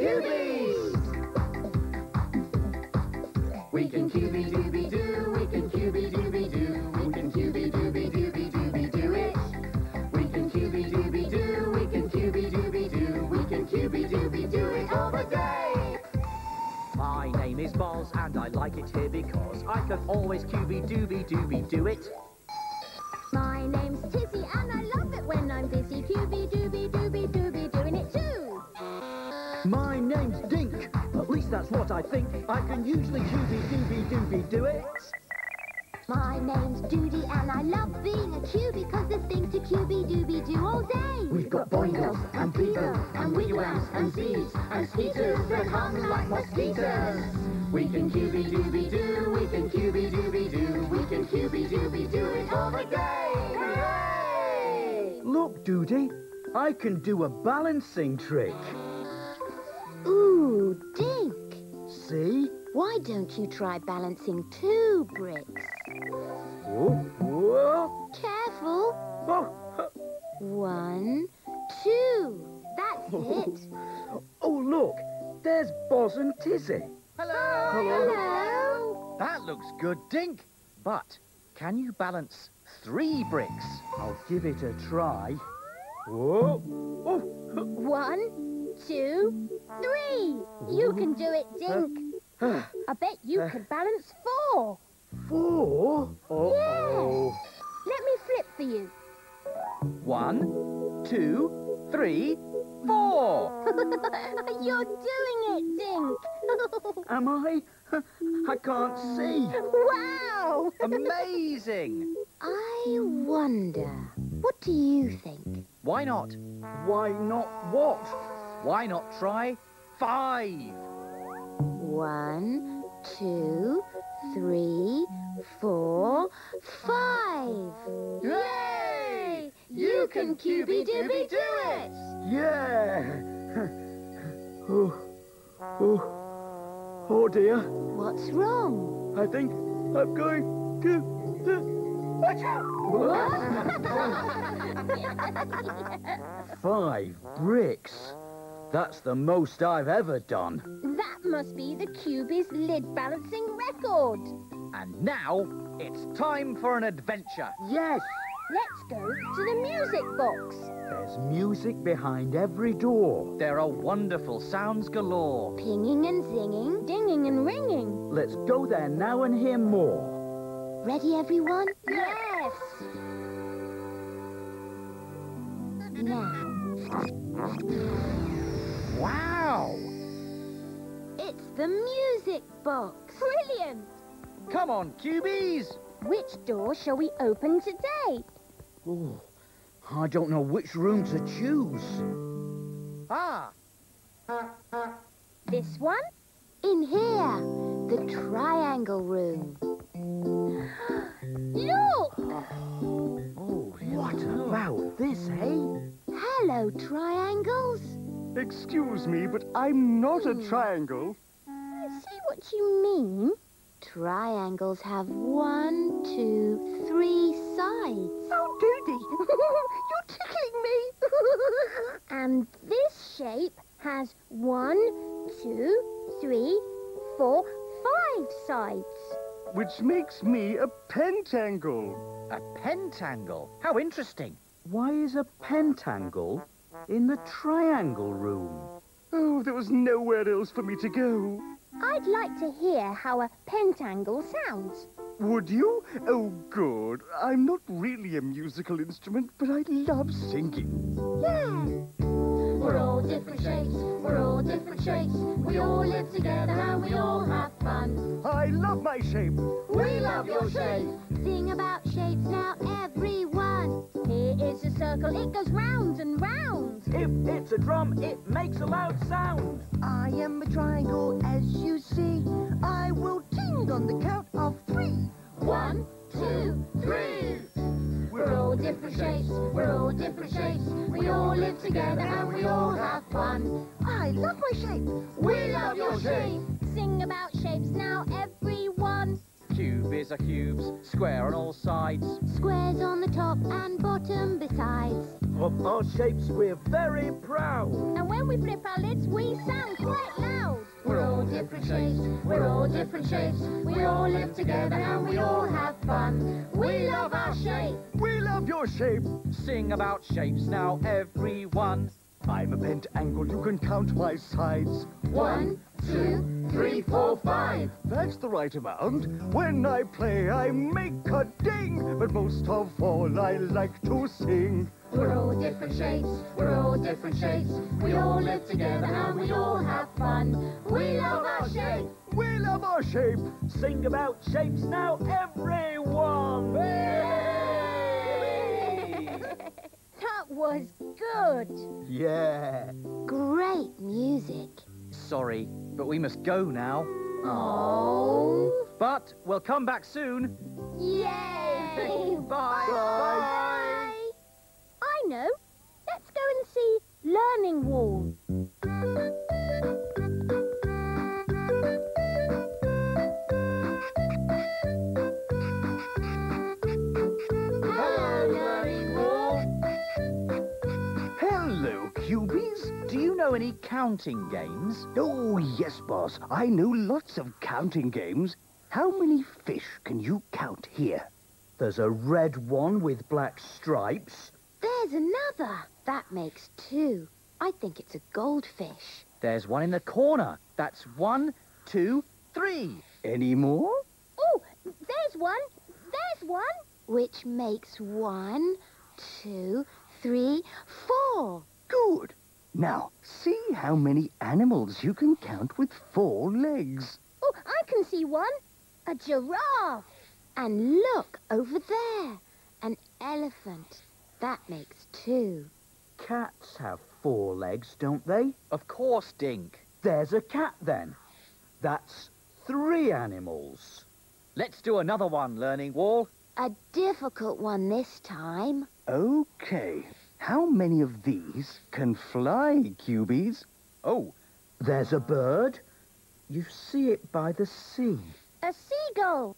Cubeez! We can cubie dooby doo, we can cubie dooby doo, we can cubie dooby dooby dooby do it. We can cubie dooby doo, we can cubie dooby doo, we can cubie dooby do it all the day. My name is Boz, and I like it here because I can always cubie dooby dooby do it. Name's Dink. At least that's what I think. I can usually cubie dooby dooby do it. My name's Doody and I love being a cubie cause there's things to cubie dooby do all day. We've got boingles and beaver and wigwams and seeds and skeeters that hum like mosquitoes. We can cubie dooby doo, we can cubie dooby doo, we can cubie dooby do it all the day. Hooray! Look, Doody, I can do a balancing trick. Ooh, Dink. See? Why don't you try balancing two bricks? Whoa, whoa, Careful. whoa. One, two. That's oh, it. Oh, look, there's Boz and Tizzy. Hello! Hello. That looks good, Dink. But can you balance three bricks? I'll give it a try. Whoa, oh, One, two, three. You can do it, Dink. I bet you could balance four. four. Uh-oh. Let me flip for you. One, two, three, four. You're doing it, Dink. Am I? I can't see. wow. Amazing! I wonder, what do you think? Why not? Why not what? Why not try five? One, two, three, four, five. Yay! You can cubie dooby do it! Yeah. oh, oh, oh dear. What's wrong? I think I'm going to. Five bricks. That's the most I've ever done. That must be the Cubie's lid balancing record. And now it's time for an adventure. Yes. Let's go to the music box. There's music behind every door. There are wonderful sounds galore. Pinging and zinging, dinging and ringing. Let's go there now and hear more. Ready, everyone? Yes! Now, Wow! it's the music box. Brilliant! Come on, Cubeez! Which door shall we open today? Oh, I don't know which room to choose. Ah, This one? In here, the triangle room. Look! Oh, what about this, hey? Hello, triangles. Excuse me, but I'm not a hmm. triangle. I see what you mean. Triangles have one, two, three sides. Oh, Doody, you're tickling me. And this shape has one, two, three, four, five sides. Which makes me a pentangle. a pentangle. How interesting. Why is a pentangle in the triangle room? Oh, there was nowhere else for me to go. I'd like to hear how a pentangle sounds. Would you? Oh, good. I'm not really a musical instrument, but I love singing. Yeah. We're all different shapes, we're all different shapes. We all live together and we all have fun. I love my shape. We love your shape. Sing about shapes now, everyone. Here is a circle, it goes round and round. If it's a drum, it makes a loud sound. I am a triangle, as you see. I will ting on the count our shapes we're very proud. And when we flip our lids, we sound quite loud. We're all different shapes, we're all different shapes. We all live together and we all have fun. We love our shape. We love your shape. Sing about shapes now, everyone. I'm a pentangle, you can count my sides. One, two, three, four, five. That's the right amount. When I play, I make a ding. But most of all, I like to sing. We're all different shapes, we're all different shapes. We all live together and we all have fun. We love our shape. We love our shape. Sing about shapes now, everyone. That was good. Yeah. Great music. Sorry, but we must go now. Oh. But we'll come back soon. Yay! Bye. Bye. I know. Let's go and see Learning Wall. Hello, Learning Wall. Hello, Cubeez. Do you know any counting games? Oh, yes, Boz. I know lots of counting games. How many fish can you count here? There's a red one with black stripes. There's another. That makes two. I think it's a goldfish. There's one in the corner. That's one, two, three. Any more? Oh, there's one. There's one. Which makes one, two, three, four. Good. Now, see how many animals you can count with four legs. Oh, I can see one. A giraffe. And look over there. An elephant. That makes two. Cats have four legs, don't they? Of course, Dink. There's a cat then. That's three animals. Let's do another one, Learning Wall. A difficult one this time. Okay. How many of these can fly, Cubeez? Oh, There's a bird. You see it by the sea. A seagull.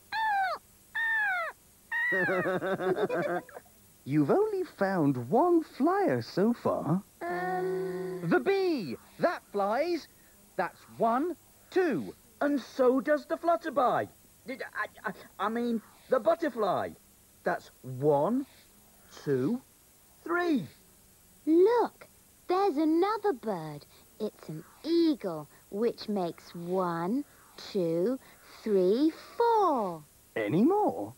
You've only found one flyer so far. Um, the bee. That flies. That's one, two. And so does the flutterby. Did- I, I, I mean, the butterfly. That's one, two, three. look, there's another bird. It's an eagle, which makes one, two, three, four. Any more?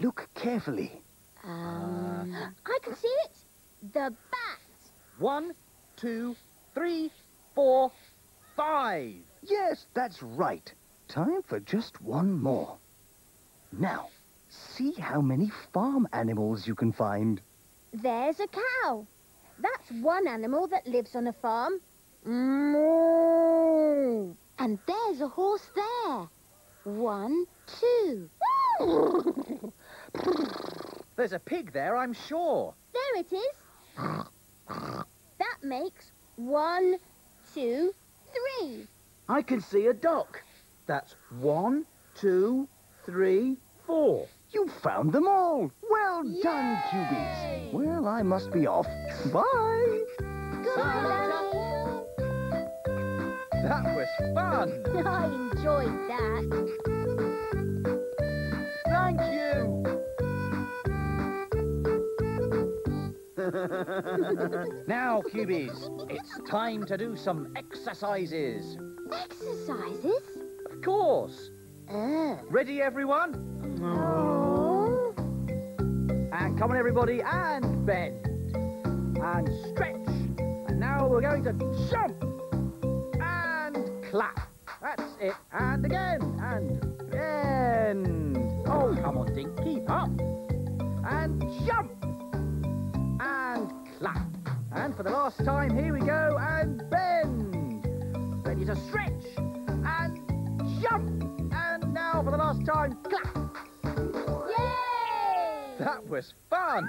Look carefully. Um, I can see it. The bat. One, two, three, four, five. Yes, that's right. Time for just one more. Now, see how many farm animals you can find. There's a cow. That's one animal that lives on a farm. Moo. And there's a horse there. One, two. There's a pig there, I'm sure. There it is. That makes one, two, three. I can see a duck. That's one, two, three, four. You found them all. Well done, Cubeez. Well, I must be off. Bye. Goodbye. That was fun. I enjoyed that. Thank you. Now, Cubeez, it's time to do some exercises. Exercises? Of course. Uh. Ready, everyone? Oh. And come on, everybody, and bend. And stretch. And now we're going to jump. And clap. That's it. And again. And bend. Oh, come on, Dink. Keep up. And jump. And. And for the last time, here we go. And bend. Ready to stretch. And jump. And now for the last time, clap. Yay! That was fun.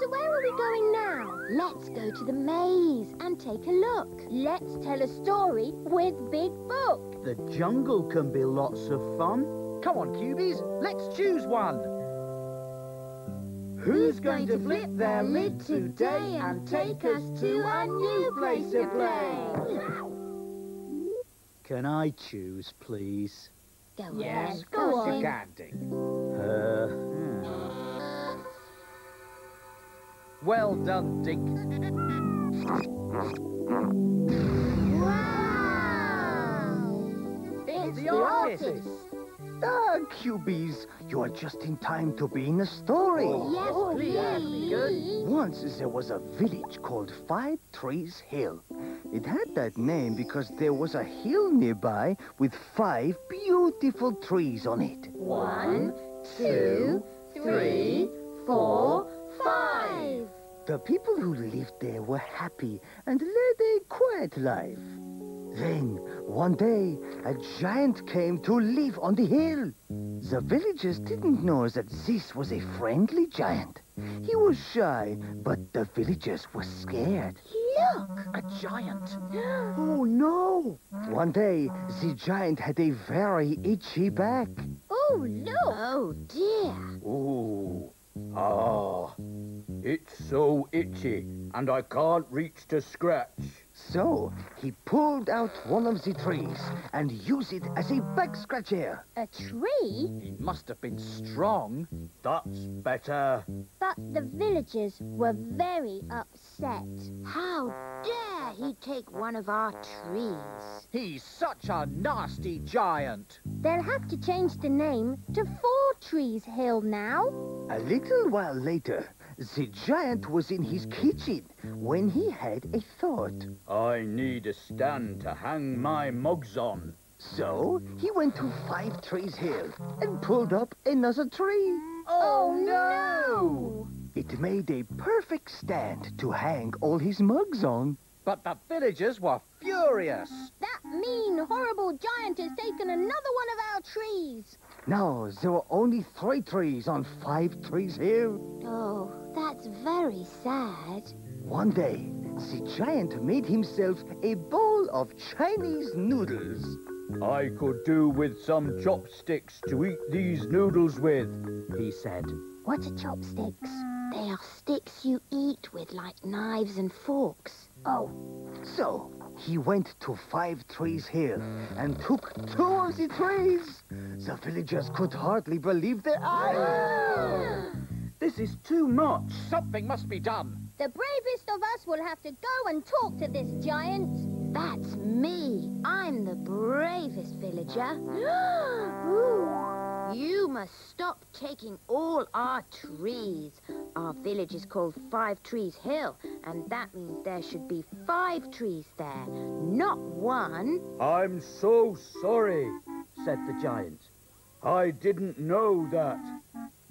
So where are we going now? Let's go to the maze and take a look. Let's tell a story with Big Book. The jungle can be lots of fun. Come on, Cubeez, let's choose one. Who's going to flip their lid today and take us to a new place to play? Can I choose, please? Go Yes, on. of Go course on. you can, Dink. Uh, hmm. Well done, Dink. Wow! It's the the artist. artist. Ah, Cubeez, you are just in time to be in a story. Yes, Oh, yeah, please. Once there was a village called Five Trees Hill. It had that name because there was a hill nearby with five beautiful trees on it. One, two, three, four, five. The people who lived there were happy and led a quiet life. Then, one day, a giant came to live on the hill. The villagers didn't know that this was a friendly giant. He was shy, but the villagers were scared. Look! A giant. Oh, no! One day, the giant had a very itchy back. Oh, look! Oh, dear. Ooh. Ah. It's so itchy, and I can't reach to scratch. So, he pulled out one of the trees and used it as a back scratcher. A tree? He must have been strong. That's better. But the villagers were very upset. How dare he take one of our trees? He's such a nasty giant. They'll have to change the name to Four Trees Hill now. A little while later, the giant was in his kitchen when he had a thought. I need a stand to hang my mugs on. So, he went to Five Trees Hill and pulled up another tree. Oh, no! It made a perfect stand to hang all his mugs on. But the villagers were furious. That mean, horrible giant has taken another one of our trees. Now, there were only three trees on Five Trees here. Oh, that's very sad. One day, the giant made himself a bowl of Chinese noodles. I could do with some chopsticks to eat these noodles with, he said. What are chopsticks? They are sticks you eat with like knives and forks. Oh, So, he went to Five Trees Hill and took two of the trees. The villagers could hardly believe their eyes. This is too much. Something must be done. the bravest of us will have to go and talk to this giant. That's me. I'm the bravest villager. Ooh. You must stop taking all our trees. Our village is called Five Trees Hill, and that means there should be five trees there, not one. I'm so sorry, said the giant. I didn't know that.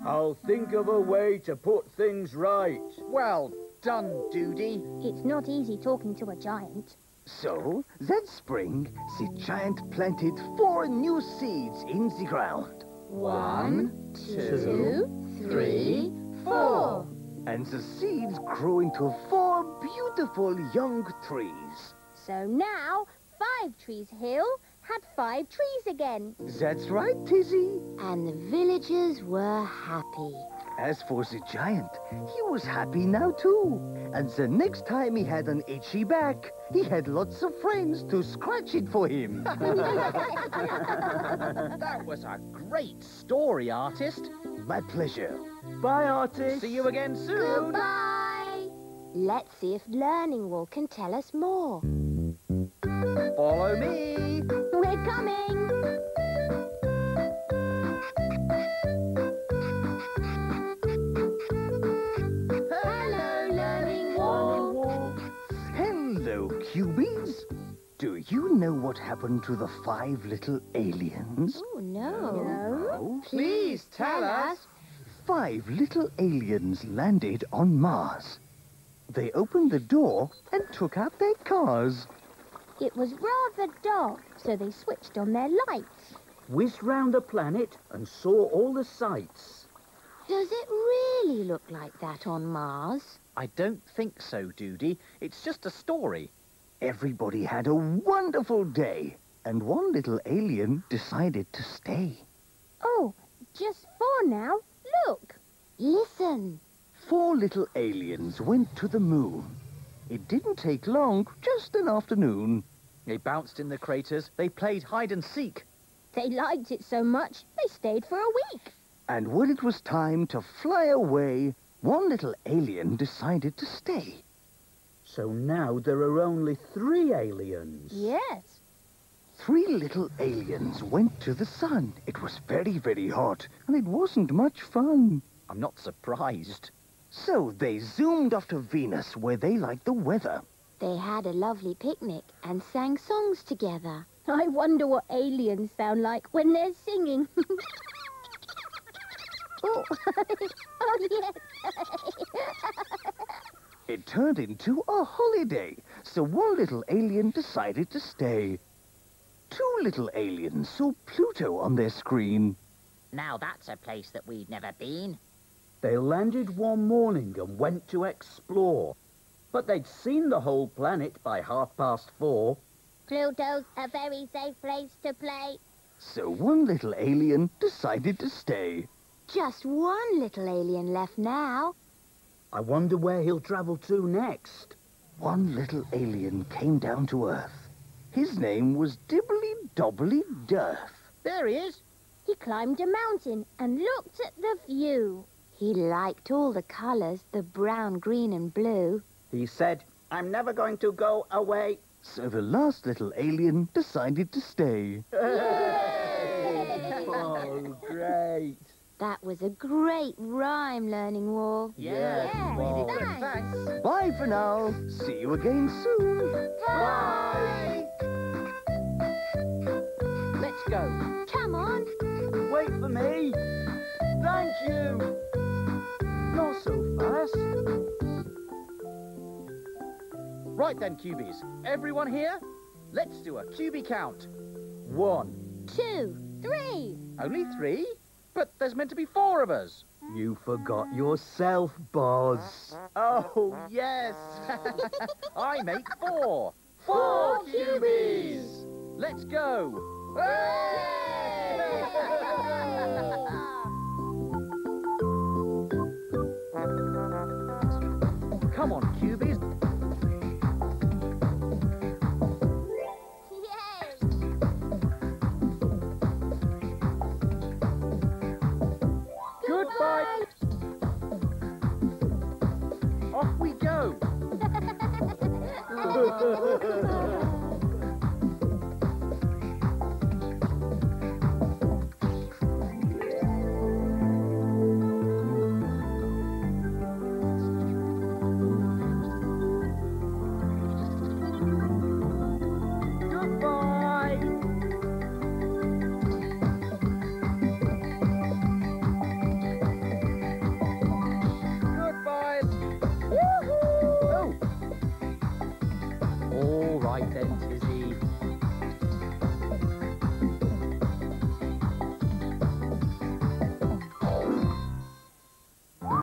I'll think of a way to put things right. Well done, Doody. It's not easy talking to a giant. So, that spring, the giant planted four new seeds in the ground. One, two, three, four. And the seeds grew into four beautiful young trees. So now, Five Trees Hill had five trees again. That's right, Tizzy. And the villagers were happy. As for the giant, he was happy now too. And the next time he had an itchy back, he had lots of friends to scratch it for him. That was a great story, artist. My pleasure. Bye, artist. See you again soon. Goodbye. Let's see if Learning Wall can tell us more. Follow me. We're coming. Know what happened to the five little aliens? Oh, no. No? Please tell us. Five little aliens landed on Mars. They opened the door and took out their cars. It was rather dark, so they switched on their lights. Whizzed round the planet and saw all the sights. Does it really look like that on Mars? I don't think so, Doody. It's just a story. Everybody had a wonderful day, and one little alien decided to stay. Oh, just four now. Look. Listen. Four little aliens went to the moon. It didn't take long, just an afternoon. They bounced in the craters. They played hide and seek. They liked it so much, they stayed for a week. And when it was time to fly away, one little alien decided to stay. So now there are only three aliens. Yes. Three little aliens went to the sun. It was very, very hot, and it wasn't much fun. I'm not surprised. So they zoomed off to Venus, where they liked the weather. They had a lovely picnic and sang songs together. I wonder what aliens sound like when they're singing. oh. oh, yes. It turned into a holiday, so one little alien decided to stay. Two little aliens saw Pluto on their screen. Now that's a place that we've never been. They landed one morning and went to explore. But they'd seen the whole planet by half past four. Pluto's a very safe place to play. So one little alien decided to stay. Just one little alien left now. I wonder where he'll travel to next. One little alien came down to Earth. His name was Dibbly Dobbly Durth. There he is. He climbed a mountain and looked at the view. He liked all the colours, the brown, green and blue. He said, I'm never going to go away. So the last little alien decided to stay. oh, great. That was a great rhyme learning wall. Yes, Bob. Thanks. Bye for now. See you again soon. Bye. Let's go. Come on. Wait for me. Thank you. Not so fast. Right then, Cubeez. Everyone here? Let's do a cubie count. One. Two, three. Only three? But there's meant to be four of us. You forgot yourself, Boz. Oh, yes. I make four. Four cubies. Let's go. Come